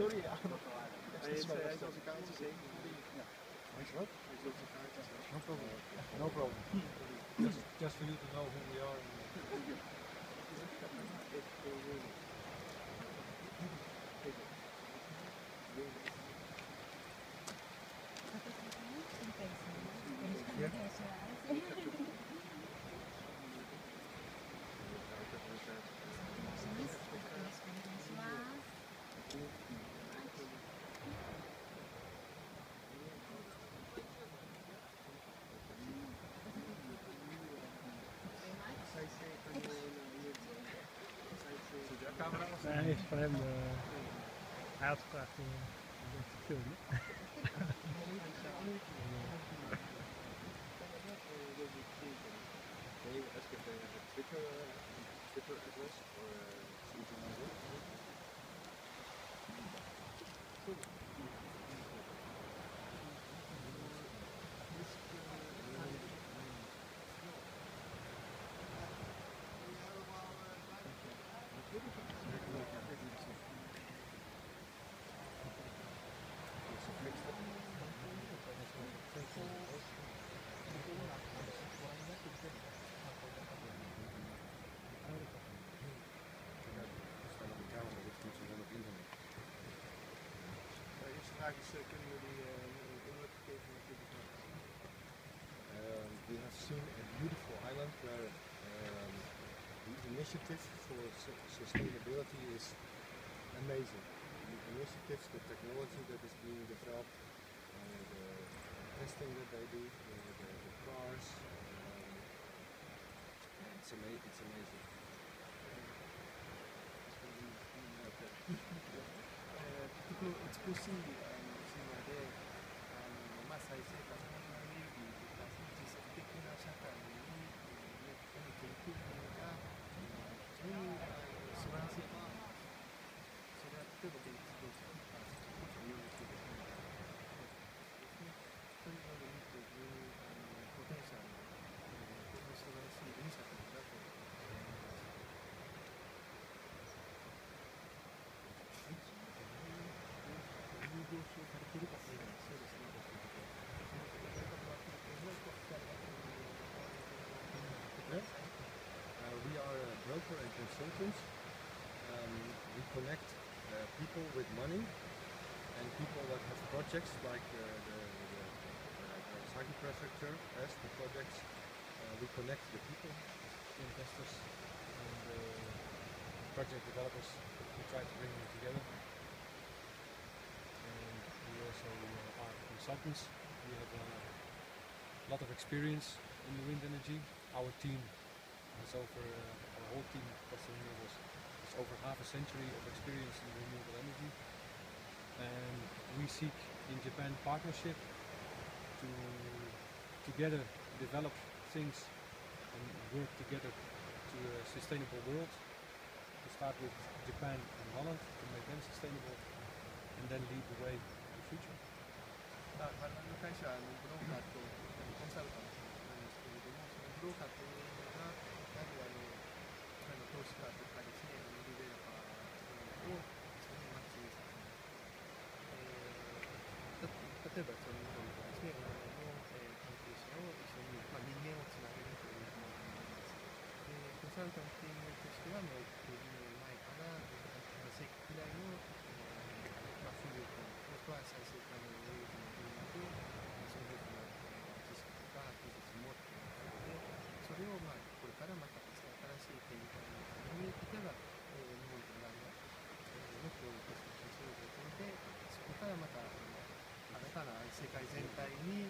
Sorry, ja. Dat is wel best. onze kaartjes lot. No problem. No problem. just, just for you to know who we are. And... yeah. Nee, is van hem. Uh, hij had gevraagd om uh, te filmen. Can you ask if they have a Twitter, Twitter address or something eh, jullie um, We have seen a beautiful island where um, the initiative for sustainability is amazing. The initiatives, the technology that is being developed, uh, the testing that they do, the, the, the cars, um, it's, ama it's amazing. Uh, it's cool, to see. সাইজে and consultants. Um, we connect uh, people with money and people that have projects like uh, the, the, the As Prefecture has the projects. Uh, we connect the people, the investors and the project developers. We try to bring them together. And we also are consultants. We have a lot of experience in the wind energy. Our team it's over, our whole team at the renewables, it's over half a century of experience in renewable energy. And we seek in Japan partnership to together develop things and work together to a sustainable world. To start with Japan and Holland to make them sustainable and then lead the way in the future. 投資家とかですねディベロッパーをその町、えー、例えばそういうとですね我々の、え関係者を一緒に、まあ、人間をつなげるというものがあります。でコンサルタンティングとしてはもう5年前から世紀くらいの世界全体に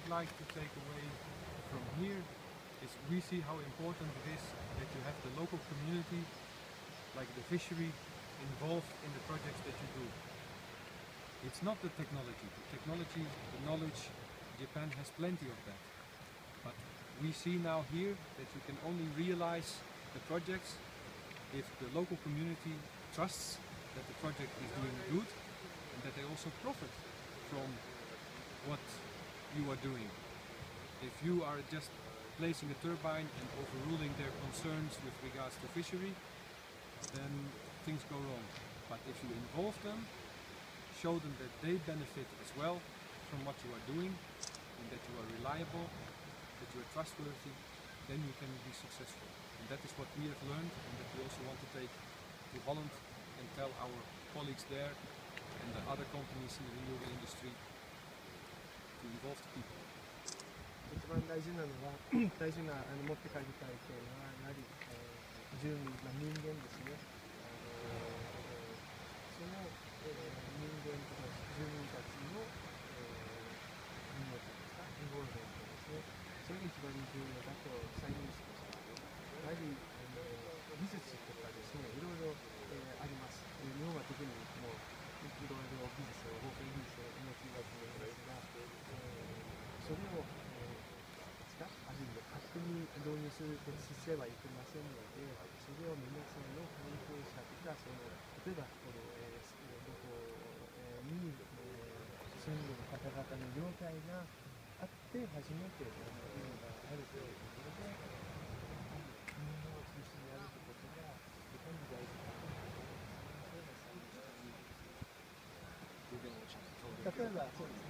would like to take away from here is we see how important it is that you have the local community, like the fishery, involved in the projects that you do. It's not the technology. The technology, the knowledge, Japan has plenty of that. But we see now here that you can only realize the projects if the local community trusts that the project is doing good and that they also profit from what you are doing. If you are just placing a turbine and overruling their concerns with regards to fishery, then things go wrong. But if you involve them, show them that they benefit as well from what you are doing, and that you are reliable, that you are trustworthy, then you can be successful. And that is what we have learned and that we also want to take to Holland and tell our colleagues there and the other companies in the renewable industry to involve people. 一番大事なのは、大事なあの持って帰りたいというのは、やはり、えー、住民、まあ、人間ですね。あのー、その、えー、人間とか住民たちしてはいけませんので、それを皆さんの関係者とか、その例えばこの、えー、どこに、えー、住んでる方々の了解があって初めての意味があるということで、みんなを中心にやるということが、いかに大事かということです。例えばそうですね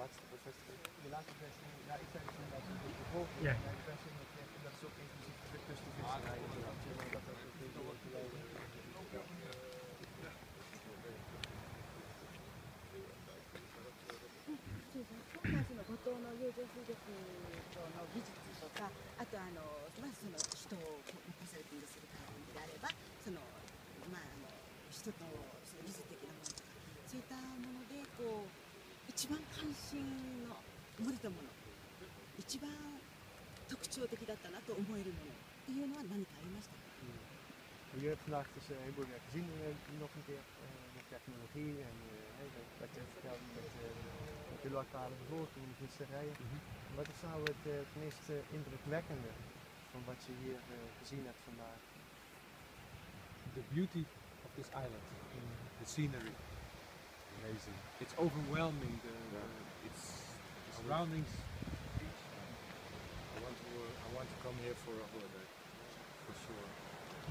laatste bevestiging, je laatste bevestiging, ja, ik zei het zo dat het gevolg is, ja. de bevestiging dat je dat is ook inclusief terug tussen de visserij en dat je dat dat ook niet wordt geleiden. 今回その後藤の友情風力の技術とかあとあの、まあ、その人をコンサルティングする方であればその、まあ、あの人とその技術的なものとかそういったものでこう一番阪神の漏れたもの一番特徴的だったなと思えるものっていうのは何かありましたか、Je hebt vandaag dus een eh, heleboel weer gezien eh, nog een keer. Eh, met technologie en wat je vertelde met, de lokale bevolking, de visserijen. Mhm. Wat is nou het meest indrukwekkende van wat je hier gezien hebt vandaag? The beauty of this island, the scenery. amazing. It's overwhelming. The, yeah. the it's the surroundings. I want to. Uh, I want to come here for a holiday, for sure.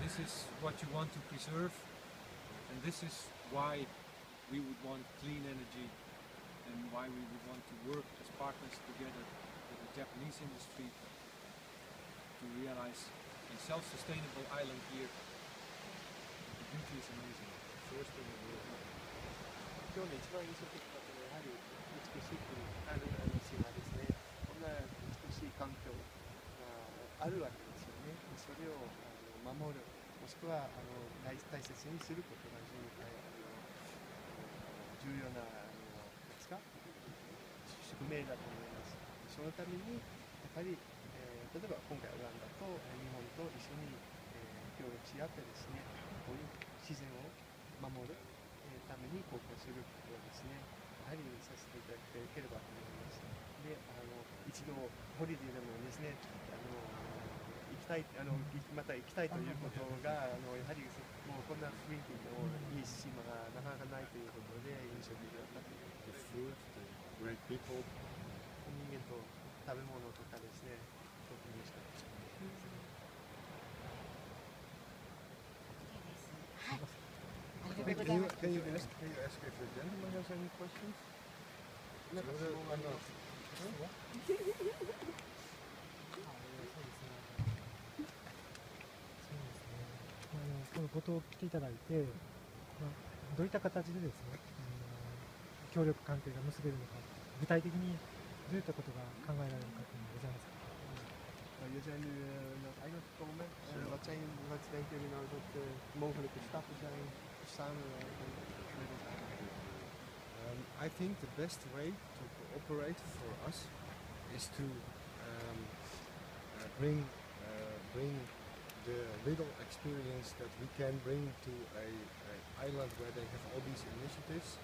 This is what you want to preserve, and this is why we would want clean energy, and why we would want to work as partners together with the Japanese industry to realize a self-sustainable island here. The beauty is amazing. First in the world. 今日の一番印象的だったのはやはり美しくある島ですねこんな美しい環境があるわけですよねそれをあの守るもしくはあの大大切にすることが重要なあのですか宿命だと思いますそのためにやっぱり、えー、例えば今回オランダと日本と一緒に、えー、協力し合ってですねこういう自然を守るために貢献することをですね、やはりさせていただければと思います。で、あの、一度ホリデーでもですね、あの、行きたいあのまた行きたいということがあのやはりもうこんな雰囲気のいい島がなかなかないということで印象的だったということです。人間と食べ物とかですね Can you, can, you ask, can you ask if the gentleman has any questions? No, I'm not. 今日ごと来ていただいて、まあ、どういった形でですね、うん、協力関係が結べるのか、具体的にどういったことが考えられるかというのがございますか。Nou, hier zijn nu uh, naar het einde gekomen. Uh, wat, zijn, wat denken jullie nou dat uh, mogelijke stappen zijn Um, I think the best way to cooperate for us is to um, uh, bring uh, bring the little experience that we can bring to an island where they have all these initiatives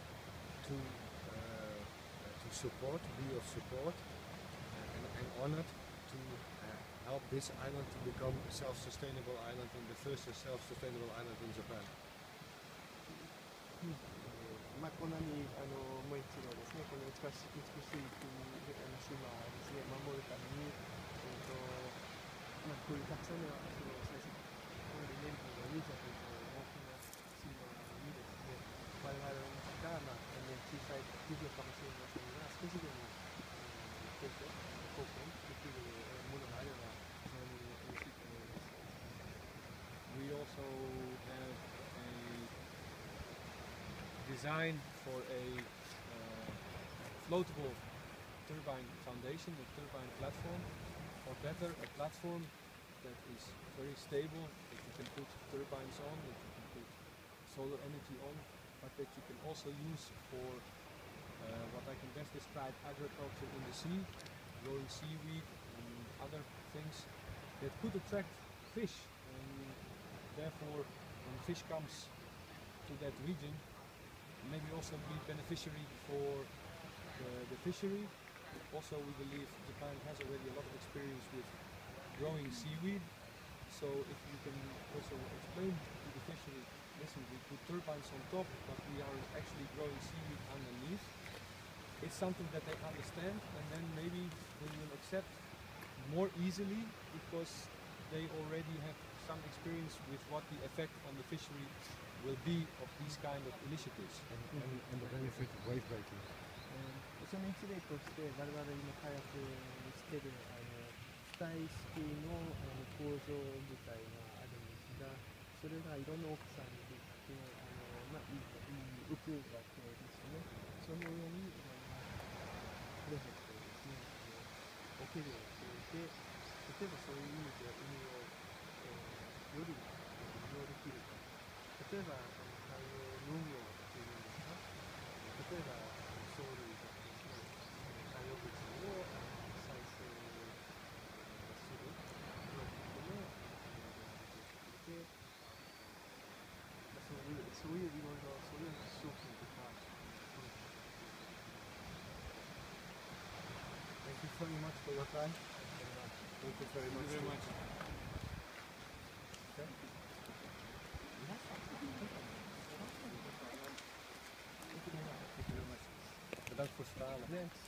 to uh, to support, be of support uh, and, and honored to uh, help this island to become a self-sustainable island and the first self-sustainable island in Japan. まあ、こんなにあのもう一度ですねこの美しい美しい国あの島をですね守るために、えーとまあ、こういうたくさんのその最初このエネルギーを見たという大きな島にですね我々のが、まあ、小さい企業かもしれませんが少しでも、えー、貢献貢献できる design for a uh, floatable turbine foundation, a turbine platform, or better, a platform that is very stable, that you can put turbines on, that you can put solar energy on, but that you can also use for uh, what I can best describe agriculture in the sea, growing seaweed and other things that could attract fish and therefore when fish comes to that region maybe also be beneficiary for the, the fishery. Also, we believe Japan has already a lot of experience with growing seaweed. So if you can also explain to the fishery, listen, we put turbines on top, but we are actually growing seaweed underneath. It's something that they understand, and then maybe they will accept more easily because they already have some experience with what the effect on the fishery will be of these kind of initiatives. And, and, and the benefit of wave breaking. その一例として我々今開発しているあの機体式のあの構造自体があるんですがそれがいろんな奥さんにとってあの、まあ、いいいい宇宙学ですねそのようにあのプロジェクトをですねおけるをしていて例えばそういう意味で海を、えー、より例えばその農業っていうんですか例えば藻類とかですね海洋物を再生するプロジェクトも出てきていてそういうそういういろいろそういう商品とか Thank you very much for your time. Thank you very much. Thank you very much. Ireland. Yes.